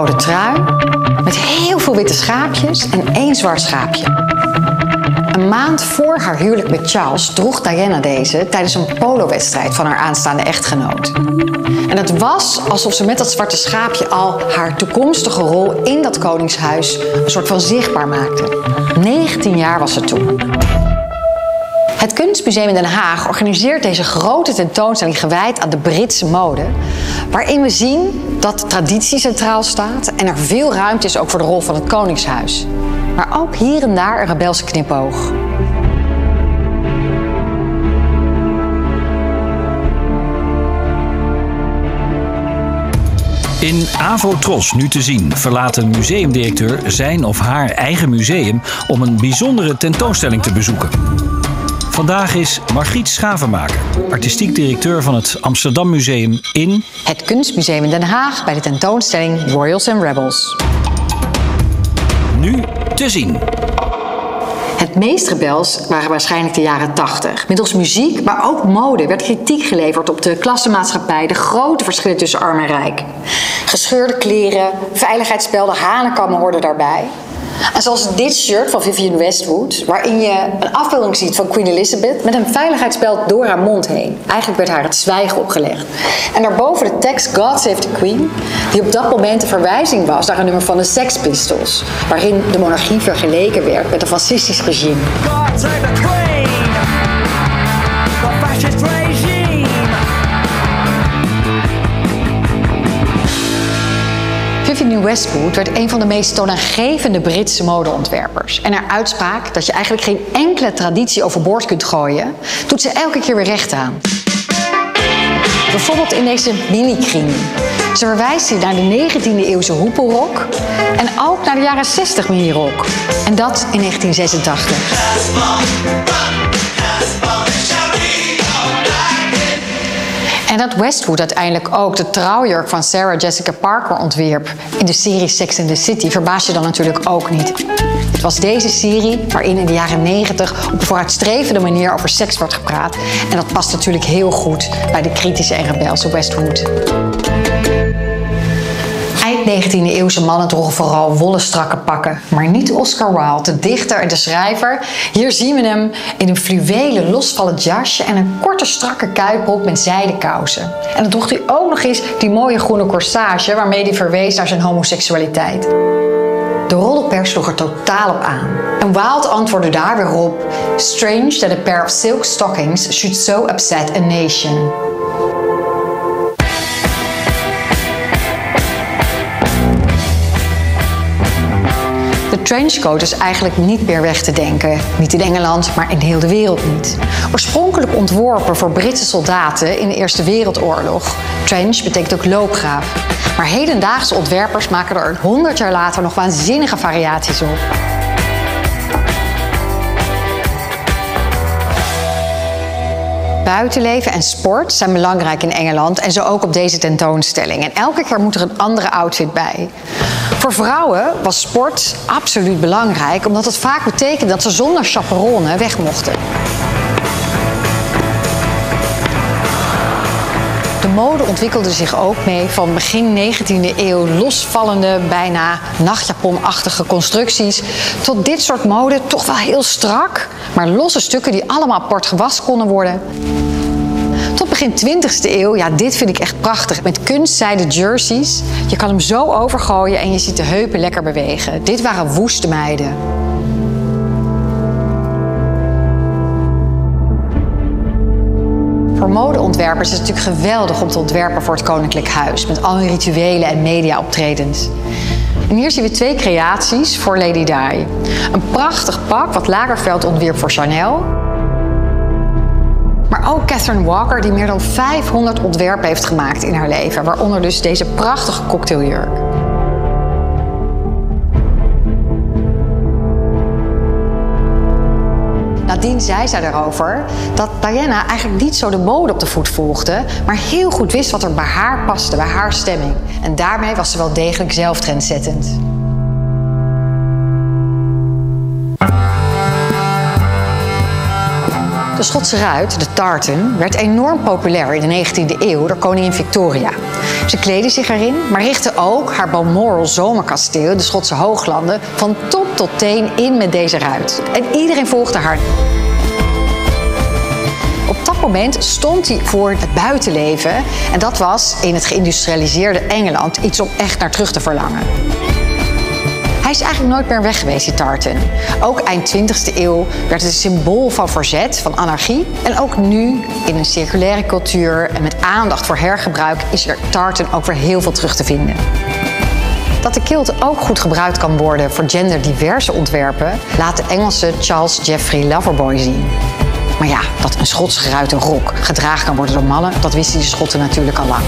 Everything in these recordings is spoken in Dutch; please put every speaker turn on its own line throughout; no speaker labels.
rode trui met heel veel witte schaapjes en één zwart schaapje. Een maand voor haar huwelijk met Charles droeg Diana deze tijdens een polowedstrijd van haar aanstaande echtgenoot. En het was alsof ze met dat zwarte schaapje al haar toekomstige rol in dat koningshuis een soort van zichtbaar maakte. 19 jaar was ze toen. Het Kunstmuseum in Den Haag organiseert deze grote tentoonstelling gewijd aan de Britse mode, waarin we zien dat traditie centraal staat en er veel ruimte is ook voor de rol van het Koningshuis. Maar ook hier en daar een rebelse knipoog.
In Avotros nu te zien verlaat een museumdirecteur zijn of haar eigen museum om een bijzondere tentoonstelling te bezoeken. Vandaag is Margriet Schavenmaker, artistiek directeur van het Amsterdam Museum in
Het Kunstmuseum in Den Haag bij de tentoonstelling Royals and Rebels.
Nu te zien.
Het meest rebels waren waarschijnlijk de jaren 80. Middels muziek, maar ook mode werd kritiek geleverd op de klassenmaatschappij, de grote verschillen tussen arm en rijk. Gescheurde kleren, veiligheidsspelden, hanenkammen hoorden daarbij. En zoals dit shirt van Vivienne Westwood, waarin je een afbeelding ziet van Queen Elizabeth met een veiligheidsspeld door haar mond heen. Eigenlijk werd haar het zwijgen opgelegd. En daarboven de tekst God Save the Queen, die op dat moment een verwijzing was naar een nummer van de Sex Pistols, waarin de monarchie vergeleken werd met een fascistisch regime.
God save the Queen, the fascist
Westwood werd een van de meest toonaangevende Britse modeontwerpers. En haar uitspraak dat je eigenlijk geen enkele traditie overboord kunt gooien, doet ze elke keer weer recht aan. Bijvoorbeeld in deze mini-kring. Ze verwijst hier naar de 19e eeuwse hoepelrok en ook naar de jaren 60 minirok. En dat in 1986. Dat Westwood uiteindelijk ook de trouwjurk van Sarah Jessica Parker ontwierp in de serie Sex and the City verbaast je dan natuurlijk ook niet. Het was deze serie waarin in de jaren 90 op een vooruitstrevende manier over seks wordt gepraat. En dat past natuurlijk heel goed bij de kritische en rebelse Westwood. Eind 19e eeuwse mannen droegen vooral wollen strakke pakken. Maar niet Oscar Wilde, de dichter en de schrijver. Hier zien we hem in een fluwelen losvallend jasje en een korte strakke kuitbroek met zijden kousen. En dan droeg hij ook nog eens die mooie groene corsage waarmee hij verwees naar zijn homoseksualiteit. De roddelpers sloeg er totaal op aan. En Wilde antwoordde daar weer op: Strange that a pair of silk stockings should so upset a nation. De trenchcoat is eigenlijk niet meer weg te denken. Niet in Engeland, maar in heel de wereld niet. Oorspronkelijk ontworpen voor Britse soldaten in de Eerste Wereldoorlog. Trench betekent ook loopgraaf. Maar hedendaagse ontwerpers maken er 100 jaar later nog waanzinnige variaties op. Buitenleven en sport zijn belangrijk in Engeland en zo ook op deze tentoonstelling. En elke keer moet er een andere outfit bij. Voor vrouwen was sport absoluut belangrijk, omdat het vaak betekende dat ze zonder chaperone weg mochten. De mode ontwikkelde zich ook mee van begin 19e eeuw losvallende, bijna nachtjaponachtige constructies, tot dit soort mode toch wel heel strak, maar losse stukken die allemaal apart gewassen konden worden. Begin 20e eeuw, ja, dit vind ik echt prachtig. Met kunstzijde jerseys. Je kan hem zo overgooien en je ziet de heupen lekker bewegen. Dit waren woeste meiden. Voor modeontwerpers is het natuurlijk geweldig om te ontwerpen voor het Koninklijk Huis. Met al hun rituelen en media-optredens. En hier zien we twee creaties voor Lady Di. Een prachtig pak wat Lagerfeld ontwierp voor Chanel. Maar ook Catherine Walker, die meer dan 500 ontwerpen heeft gemaakt in haar leven. Waaronder dus deze prachtige cocktailjurk. Nadien zei zij daarover dat Diana eigenlijk niet zo de mode op de voet volgde, maar heel goed wist wat er bij haar paste, bij haar stemming. En daarmee was ze wel degelijk zelf De Schotse ruit, de tartan, werd enorm populair in de 19e eeuw door koningin Victoria. Ze kleedde zich erin, maar richtte ook haar Balmoral zomerkasteel, de Schotse hooglanden, van top tot teen in met deze ruit. En iedereen volgde haar. Op dat moment stond hij voor het buitenleven en dat was in het geïndustrialiseerde Engeland iets om echt naar terug te verlangen. Hij is eigenlijk nooit meer weg geweest, die tartan. Ook eind 20e eeuw werd het een symbool van verzet, van anarchie. En ook nu, in een circulaire cultuur en met aandacht voor hergebruik, is er tartan ook weer heel veel terug te vinden. Dat de kilt ook goed gebruikt kan worden voor genderdiverse ontwerpen, laat de Engelse Charles Jeffrey Loverboy zien. Maar ja, dat een Schots geruite rok gedragen kan worden door mannen, dat wisten die Schotten natuurlijk al lang.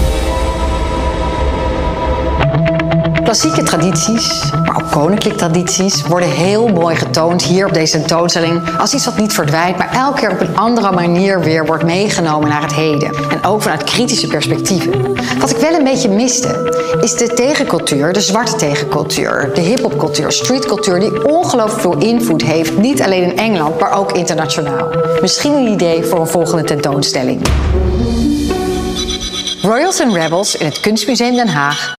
Klassieke tradities, maar ook koninklijke tradities, worden heel mooi getoond hier op deze tentoonstelling als iets wat niet verdwijnt, maar elke keer op een andere manier weer wordt meegenomen naar het heden. En ook vanuit kritische perspectieven. Wat ik wel een beetje miste, is de tegencultuur, de zwarte tegencultuur, de hip-hopcultuur, streetcultuur, die ongelooflijk veel invloed heeft, niet alleen in Engeland, maar ook internationaal. Misschien een idee voor een volgende tentoonstelling. Royals and Rebels in het Kunstmuseum Den Haag